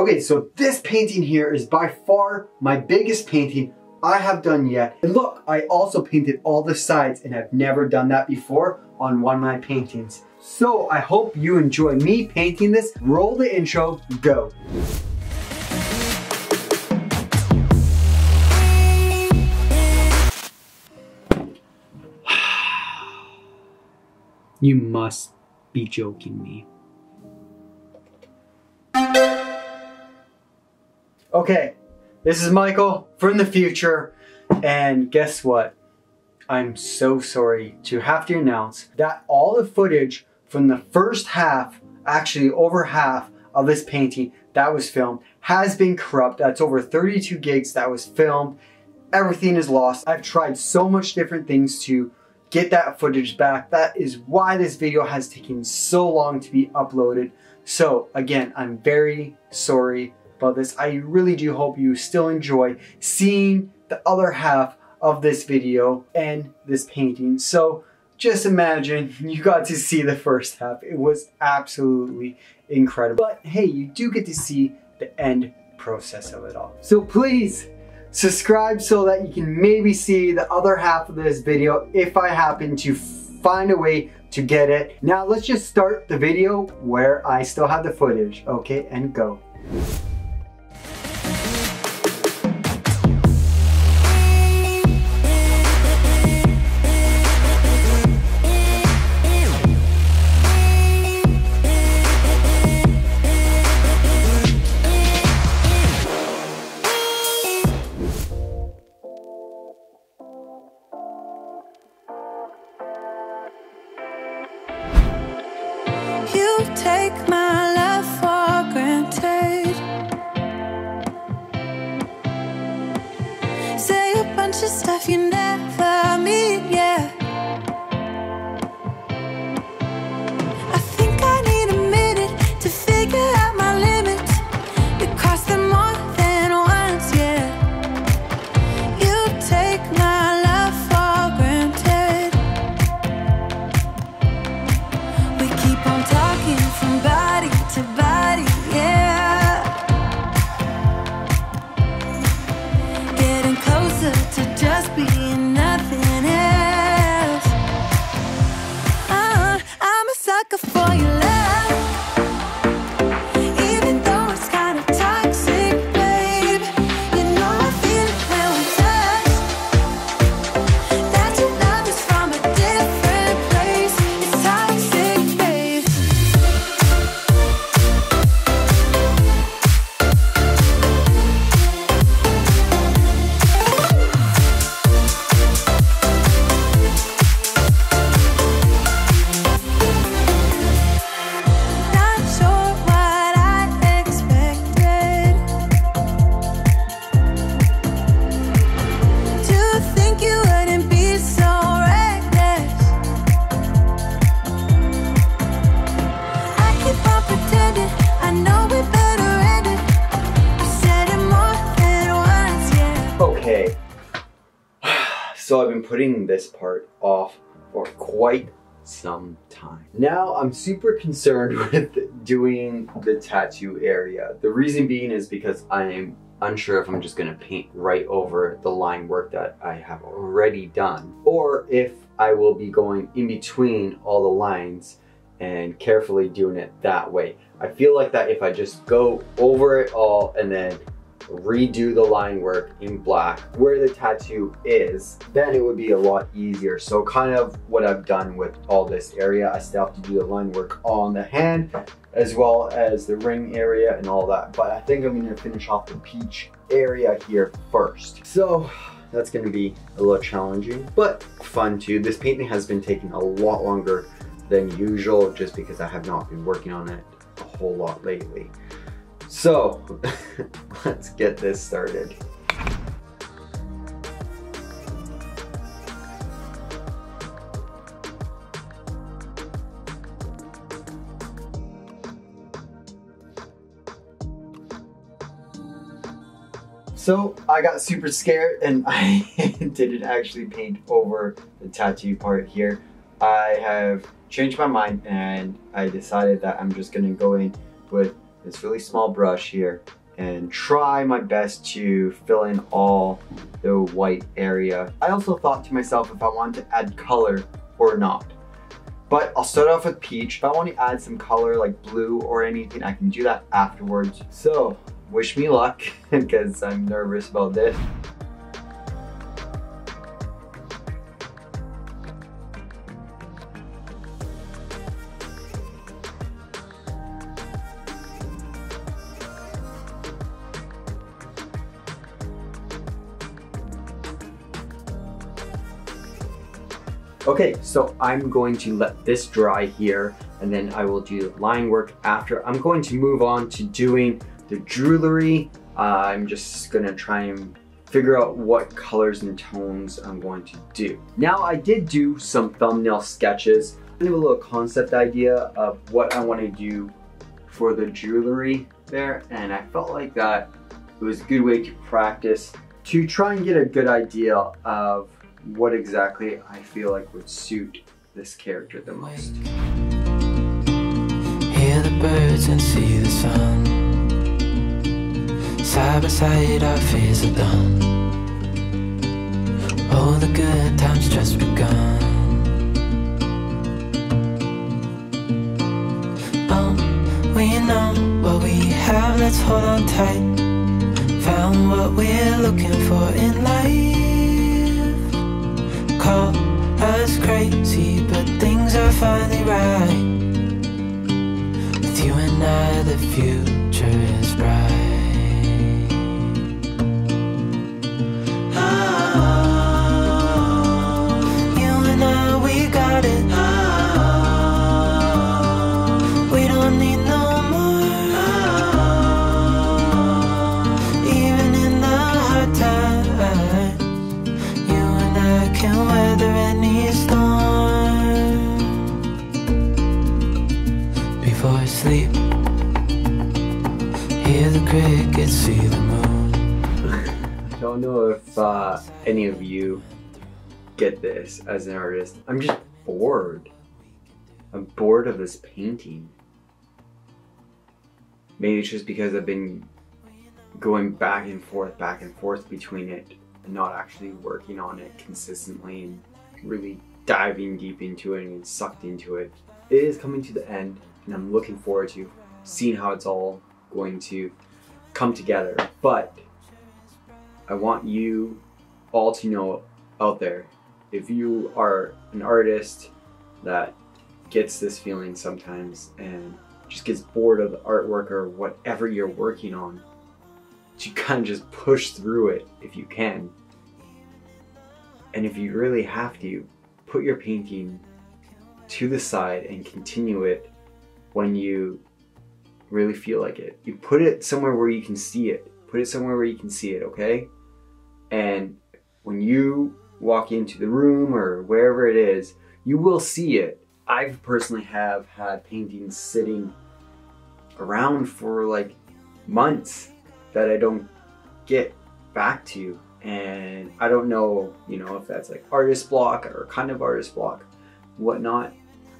Okay, so this painting here is by far my biggest painting I have done yet. And look, I also painted all the sides and I've never done that before on one of my paintings. So I hope you enjoy me painting this. Roll the intro, go. You must be joking me. Okay, this is Michael from the future, and guess what? I'm so sorry to have to announce that all the footage from the first half, actually over half of this painting that was filmed, has been corrupt. That's over 32 gigs that was filmed. Everything is lost. I've tried so much different things to get that footage back. That is why this video has taken so long to be uploaded. So again, I'm very sorry about this. I really do hope you still enjoy seeing the other half of this video and this painting. So just imagine you got to see the first half. It was absolutely incredible. But hey, you do get to see the end process of it all. So please subscribe so that you can maybe see the other half of this video if I happen to find a way to get it. Now let's just start the video where I still have the footage, okay, and go. So I've been putting this part off for quite some time. Now I'm super concerned with doing the tattoo area. The reason being is because I'm unsure if I'm just gonna paint right over the line work that I have already done or if I will be going in between all the lines and carefully doing it that way. I feel like that if I just go over it all and then redo the line work in black where the tattoo is, then it would be a lot easier. So kind of what I've done with all this area, I still have to do the line work on the hand as well as the ring area and all that. But I think I'm gonna finish off the peach area here first. So that's gonna be a little challenging, but fun too. This painting has been taking a lot longer than usual just because I have not been working on it a whole lot lately. So let's get this started. So I got super scared and I didn't actually paint over the tattoo part here. I have changed my mind and I decided that I'm just gonna go in with this really small brush here and try my best to fill in all the white area. I also thought to myself if I wanted to add color or not. But I'll start off with peach. If I want to add some color like blue or anything, I can do that afterwards. So wish me luck because I'm nervous about this. Okay, so I'm going to let this dry here and then I will do line work after. I'm going to move on to doing the jewelry. Uh, I'm just gonna try and figure out what colors and tones I'm going to do. Now I did do some thumbnail sketches. I have a little concept idea of what I want to do for the jewelry there and I felt like that it was a good way to practice to try and get a good idea of what exactly I feel like would suit this character the most. Hear the birds and see the sun. Side by side our fears are done. All the good times just begun. Oh, we know what we have, let's hold on tight. Found what we're looking for in life call us crazy, but things are finally right. With you and I, the future is bright. Ah, I, we got it. Oh, we don't need uh, any of you get this as an artist. I'm just bored. I'm bored of this painting. Maybe it's just because I've been going back and forth, back and forth between it and not actually working on it consistently and really diving deep into it and sucked into it. It is coming to the end and I'm looking forward to seeing how it's all going to come together. But I want you all to know out there if you are an artist that gets this feeling sometimes and just gets bored of the artwork or whatever you're working on, to kind of just push through it if you can. And if you really have to, put your painting to the side and continue it when you really feel like it. You put it somewhere where you can see it. Put it somewhere where you can see it, okay? And when you walk into the room or wherever it is, you will see it. I personally have had paintings sitting around for like months that I don't get back to and I don't know, you know, if that's like artist block or kind of artist block, whatnot.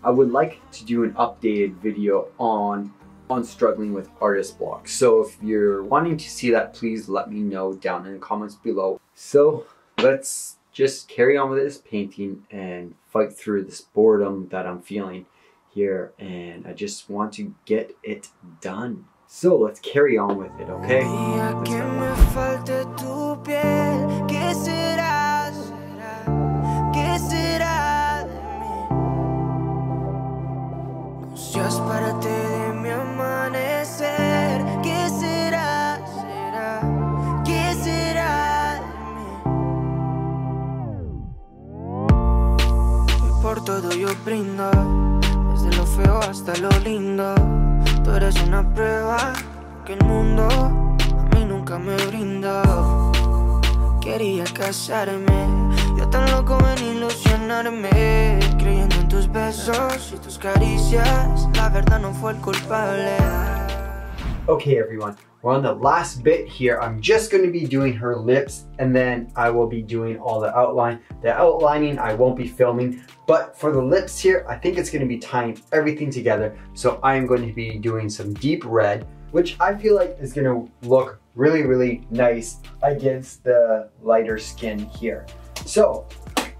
I would like to do an updated video on on struggling with artist block. So if you're wanting to see that, please let me know down in the comments below. So let's just carry on with this painting and fight through this boredom that I'm feeling here and I just want to get it done. So let's carry on with it, okay? Quería casarme, yo tan loco en ilusionarme. Creyendo en tus besos y tus caricias, la verdad no fue el culpable. Okay everyone, we're on the last bit here. I'm just going to be doing her lips and then I will be doing all the outline. The outlining I won't be filming, but for the lips here, I think it's going to be tying everything together. So I am going to be doing some deep red which I feel like is gonna look really, really nice against the lighter skin here. So,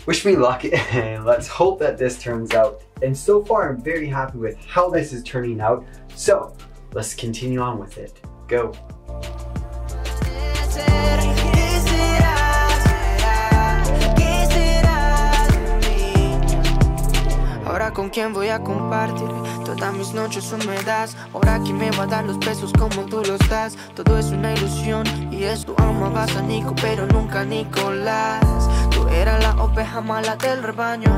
wish me luck and let's hope that this turns out. And so far, I'm very happy with how this is turning out. So, let's continue on with it. Go. Ahora con quién voy a compartir todas mis noches húmedas. Ahora quién me va a dar los besos como tú los das. Todo es una ilusión y es tu amabas a Nico, pero nunca Nicolás. Tú eras la oveja mala del rebaño.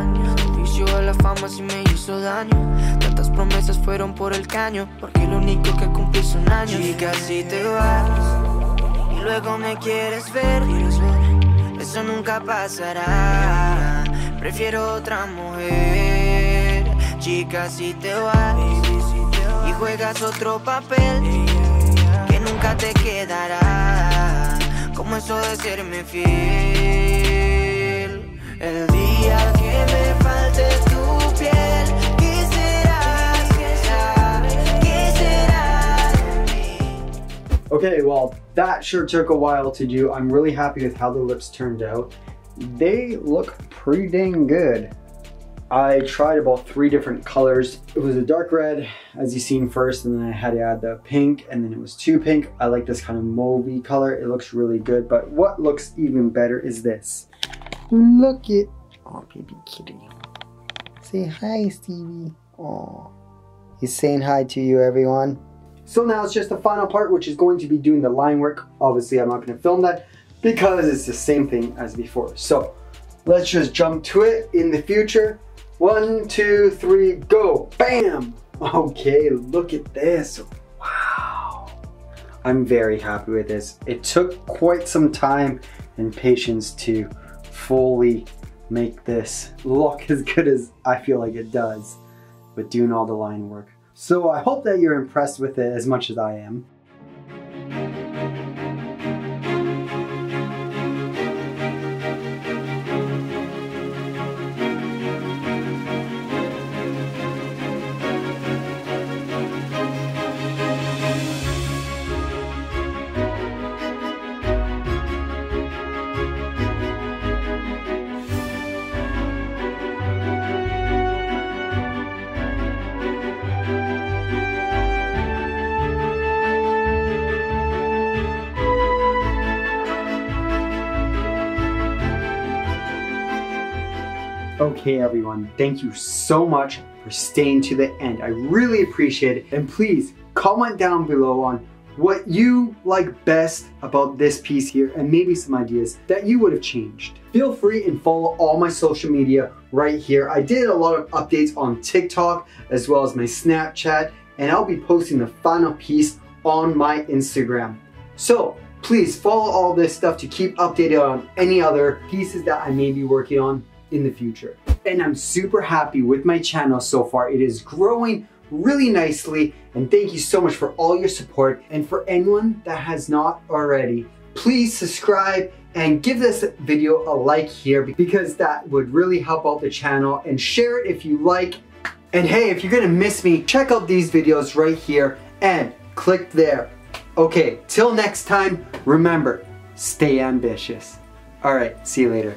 Vicio de la fama sí me hizo daño. Tantas promesas fueron por el caño, porque lo único que cumplí son años. Chica, si te vas y luego me quieres ver, eso nunca pasará. Prefiero otra mujer, chica, si te vas y juegas otro papel que nunca te quedará. Como eso de serme fiel. El día que me falte tu piel, ¿qué será? ¿Qué será? ¿Qué será? Okay, well, that sure took a while to do. I'm really happy with how the lips turned out. They look pretty dang good. I tried about three different colors. It was a dark red, as you seen first, and then I had to add the pink, and then it was too pink. I like this kind of mauvey color. It looks really good, but what looks even better is this. Look it. Oh, baby kitty. Say hi, Stevie. Oh. He's saying hi to you, everyone. So now it's just the final part, which is going to be doing the line work. Obviously, I'm not going to film that because it's the same thing as before. So let's just jump to it in the future. One, two, three, go. Bam! Okay, look at this. Wow. I'm very happy with this. It took quite some time and patience to fully make this look as good as I feel like it does with doing all the line work. So I hope that you're impressed with it as much as I am. Okay, everyone, thank you so much for staying to the end. I really appreciate it. And please comment down below on what you like best about this piece here and maybe some ideas that you would have changed. Feel free and follow all my social media right here. I did a lot of updates on TikTok as well as my Snapchat and I'll be posting the final piece on my Instagram. So please follow all this stuff to keep updated on any other pieces that I may be working on in the future. And I'm super happy with my channel so far. It is growing really nicely and thank you so much for all your support. And for anyone that has not already, please subscribe and give this video a like here because that would really help out the channel and share it if you like. And hey, if you're gonna miss me, check out these videos right here and click there. Okay, till next time, remember, stay ambitious. All right, see you later.